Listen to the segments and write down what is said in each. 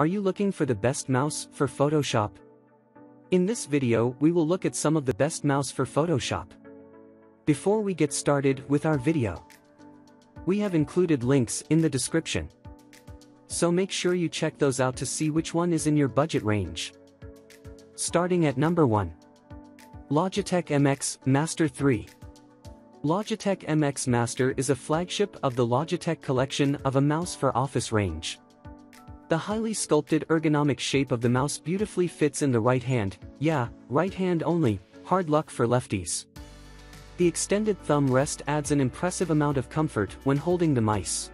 Are you looking for the best mouse for Photoshop? In this video we will look at some of the best mouse for Photoshop. Before we get started with our video, we have included links in the description. So make sure you check those out to see which one is in your budget range. Starting at number 1. Logitech MX Master 3. Logitech MX Master is a flagship of the Logitech collection of a mouse for office range. The highly sculpted ergonomic shape of the mouse beautifully fits in the right hand, yeah, right hand only, hard luck for lefties. The extended thumb rest adds an impressive amount of comfort when holding the mice.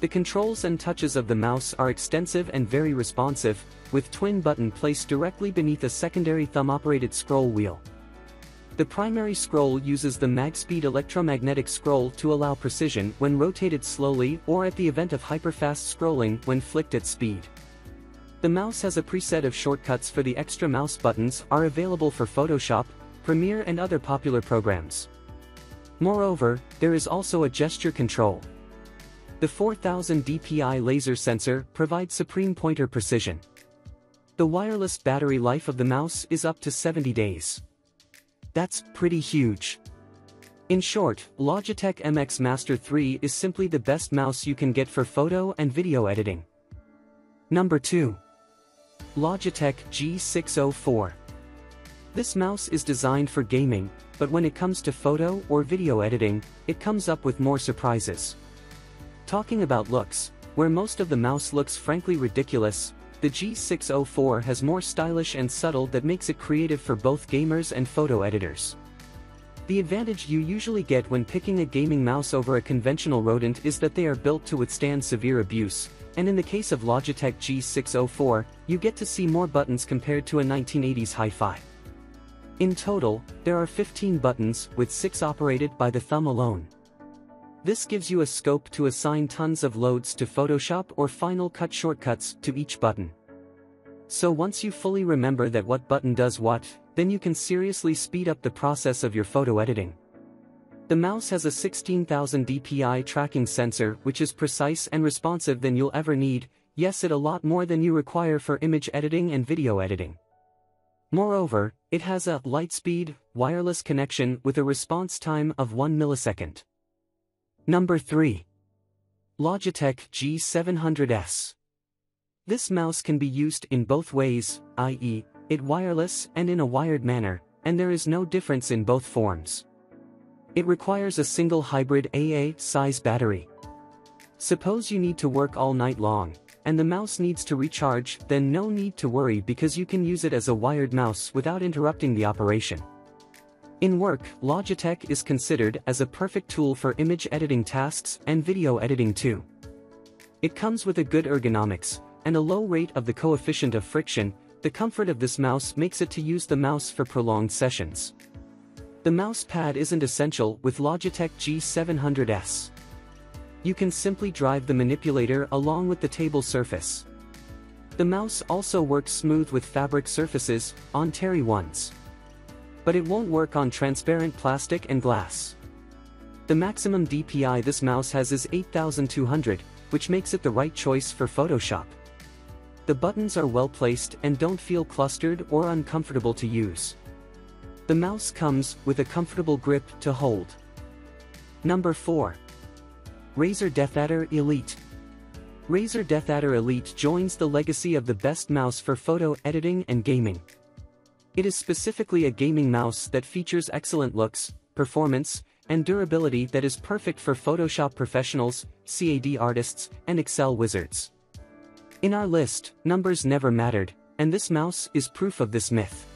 The controls and touches of the mouse are extensive and very responsive, with twin button placed directly beneath a secondary thumb-operated scroll wheel. The primary scroll uses the MagSpeed electromagnetic scroll to allow precision when rotated slowly or at the event of hyperfast scrolling when flicked at speed. The mouse has a preset of shortcuts for the extra mouse buttons are available for Photoshop, Premiere and other popular programs. Moreover, there is also a gesture control. The 4000 dpi laser sensor provides supreme pointer precision. The wireless battery life of the mouse is up to 70 days. That's pretty huge. In short, Logitech MX Master 3 is simply the best mouse you can get for photo and video editing. Number 2. Logitech G604. This mouse is designed for gaming, but when it comes to photo or video editing, it comes up with more surprises. Talking about looks, where most of the mouse looks frankly ridiculous, the G604 has more stylish and subtle that makes it creative for both gamers and photo editors. The advantage you usually get when picking a gaming mouse over a conventional rodent is that they are built to withstand severe abuse, and in the case of Logitech G604, you get to see more buttons compared to a 1980s hi-fi. In total, there are 15 buttons, with 6 operated by the thumb alone. This gives you a scope to assign tons of loads to Photoshop or Final Cut shortcuts to each button. So once you fully remember that what button does what, then you can seriously speed up the process of your photo editing. The mouse has a 16,000 dpi tracking sensor which is precise and responsive than you'll ever need, yes it a lot more than you require for image editing and video editing. Moreover, it has a light speed, wireless connection with a response time of 1 millisecond. Number 3. Logitech G700S. This mouse can be used in both ways, i.e., it wireless and in a wired manner, and there is no difference in both forms. It requires a single hybrid AA size battery. Suppose you need to work all night long, and the mouse needs to recharge, then no need to worry because you can use it as a wired mouse without interrupting the operation. In work, Logitech is considered as a perfect tool for image editing tasks and video editing too. It comes with a good ergonomics, and a low rate of the coefficient of friction, the comfort of this mouse makes it to use the mouse for prolonged sessions. The mouse pad isn't essential with Logitech G700S. You can simply drive the manipulator along with the table surface. The mouse also works smooth with fabric surfaces, on terry ones but it won't work on transparent plastic and glass. The maximum DPI this mouse has is 8200, which makes it the right choice for Photoshop. The buttons are well placed and don't feel clustered or uncomfortable to use. The mouse comes with a comfortable grip to hold. Number 4. Razer DeathAdder Elite. Razer DeathAdder Elite joins the legacy of the best mouse for photo editing and gaming. It is specifically a gaming mouse that features excellent looks, performance, and durability that is perfect for Photoshop professionals, CAD artists, and Excel wizards. In our list, numbers never mattered, and this mouse is proof of this myth.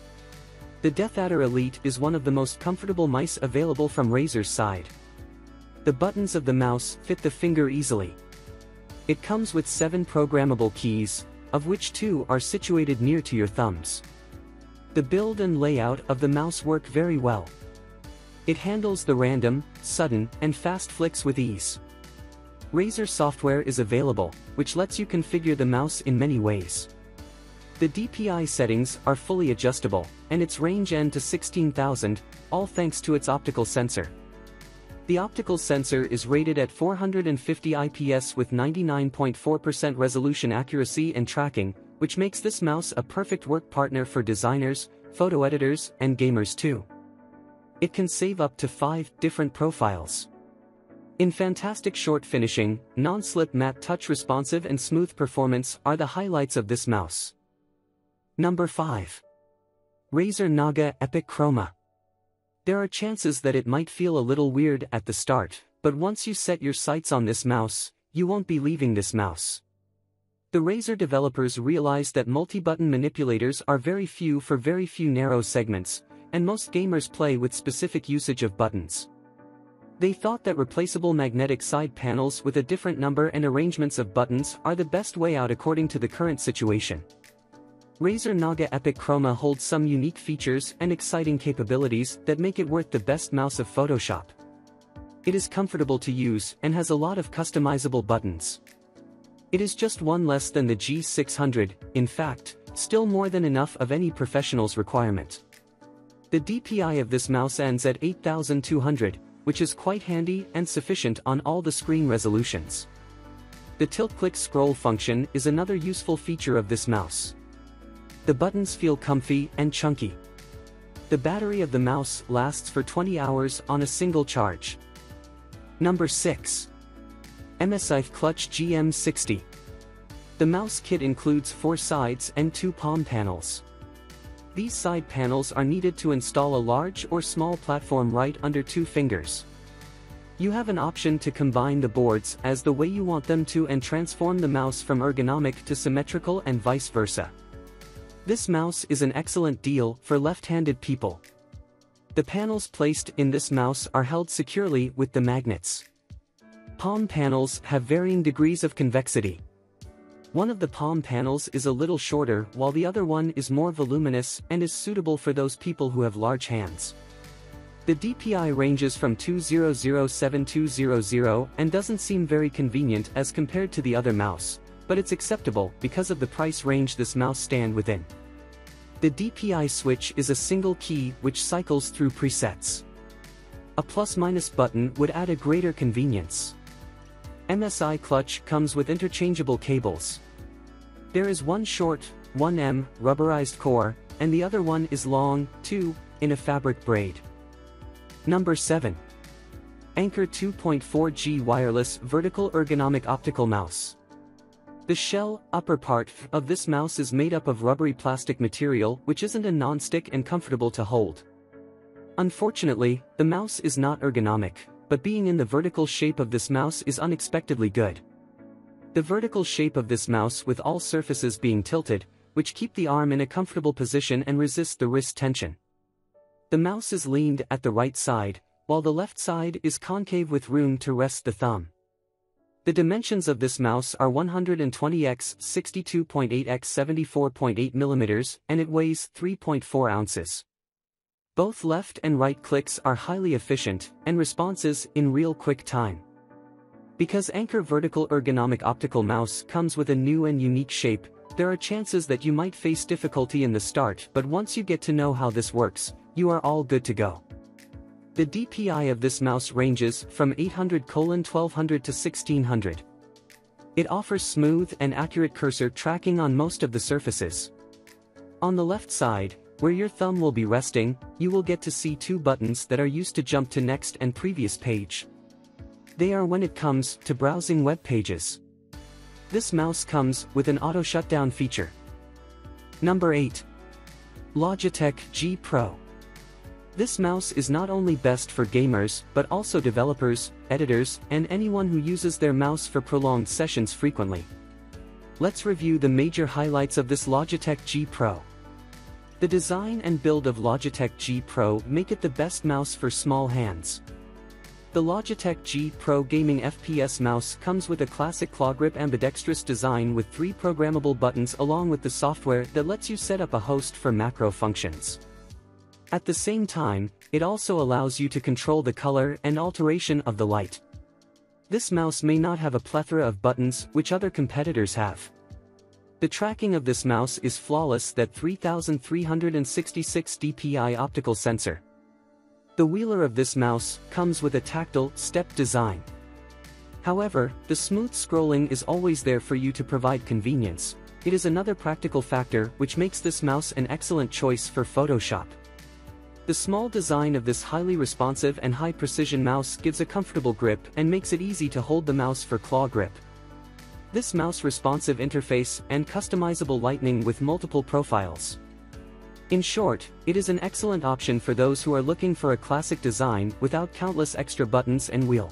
The DeathAdder Elite is one of the most comfortable mice available from Razer's side. The buttons of the mouse fit the finger easily. It comes with 7 programmable keys, of which 2 are situated near to your thumbs. The build and layout of the mouse work very well. It handles the random, sudden, and fast flicks with ease. Razer software is available, which lets you configure the mouse in many ways. The DPI settings are fully adjustable, and its range end to 16,000, all thanks to its optical sensor. The optical sensor is rated at 450 IPS with 99.4% resolution accuracy and tracking, which makes this mouse a perfect work partner for designers, photo editors, and gamers too. It can save up to 5 different profiles. In fantastic short finishing, non-slip matte touch responsive and smooth performance are the highlights of this mouse. Number 5. Razer Naga Epic Chroma. There are chances that it might feel a little weird at the start, but once you set your sights on this mouse, you won't be leaving this mouse. The Razer developers realized that multi-button manipulators are very few for very few narrow segments, and most gamers play with specific usage of buttons. They thought that replaceable magnetic side panels with a different number and arrangements of buttons are the best way out according to the current situation. Razer Naga Epic Chroma holds some unique features and exciting capabilities that make it worth the best mouse of Photoshop. It is comfortable to use and has a lot of customizable buttons. It is just one less than the G600, in fact, still more than enough of any professional's requirement. The DPI of this mouse ends at 8200, which is quite handy and sufficient on all the screen resolutions. The tilt-click scroll function is another useful feature of this mouse. The buttons feel comfy and chunky. The battery of the mouse lasts for 20 hours on a single charge. Number 6. MSI Clutch GM60. The mouse kit includes four sides and two palm panels. These side panels are needed to install a large or small platform right under two fingers. You have an option to combine the boards as the way you want them to and transform the mouse from ergonomic to symmetrical and vice versa. This mouse is an excellent deal for left-handed people. The panels placed in this mouse are held securely with the magnets. Palm panels have varying degrees of convexity. One of the palm panels is a little shorter while the other one is more voluminous and is suitable for those people who have large hands. The DPI ranges from 2007-200 and doesn't seem very convenient as compared to the other mouse, but it's acceptable because of the price range this mouse stand within. The DPI switch is a single key which cycles through presets. A plus-minus button would add a greater convenience. MSI clutch comes with interchangeable cables. There is one short, 1M, rubberized core, and the other one is long, 2, in a fabric braid. Number 7. Anker 2.4G Wireless Vertical Ergonomic Optical Mouse. The shell, upper part, of this mouse is made up of rubbery plastic material which isn't a non-stick and comfortable to hold. Unfortunately, the mouse is not ergonomic, but being in the vertical shape of this mouse is unexpectedly good. The vertical shape of this mouse with all surfaces being tilted, which keep the arm in a comfortable position and resist the wrist tension. The mouse is leaned at the right side, while the left side is concave with room to rest the thumb. The dimensions of this mouse are 120x 62.8x 74.8 mm and it weighs 3.4 ounces. Both left and right clicks are highly efficient and responses in real quick time. Because Anker Vertical Ergonomic Optical Mouse comes with a new and unique shape, there are chances that you might face difficulty in the start but once you get to know how this works, you are all good to go. The DPI of this mouse ranges from 800-1200 to 1600. It offers smooth and accurate cursor tracking on most of the surfaces. On the left side, where your thumb will be resting, you will get to see two buttons that are used to jump to next and previous page. They are when it comes to browsing web pages. This mouse comes with an auto shutdown feature. Number 8. Logitech G Pro. This mouse is not only best for gamers, but also developers, editors, and anyone who uses their mouse for prolonged sessions frequently. Let's review the major highlights of this Logitech G Pro. The design and build of Logitech G Pro make it the best mouse for small hands. The Logitech G Pro Gaming FPS mouse comes with a classic claw grip ambidextrous design with three programmable buttons along with the software that lets you set up a host for macro functions. At the same time, it also allows you to control the color and alteration of the light. This mouse may not have a plethora of buttons which other competitors have. The tracking of this mouse is flawless that 3366 dpi optical sensor. The wheeler of this mouse comes with a tactile, step design. However, the smooth scrolling is always there for you to provide convenience. It is another practical factor which makes this mouse an excellent choice for Photoshop. The small design of this highly responsive and high-precision mouse gives a comfortable grip and makes it easy to hold the mouse for claw grip. This mouse responsive interface and customizable lighting with multiple profiles. In short, it is an excellent option for those who are looking for a classic design without countless extra buttons and wheel.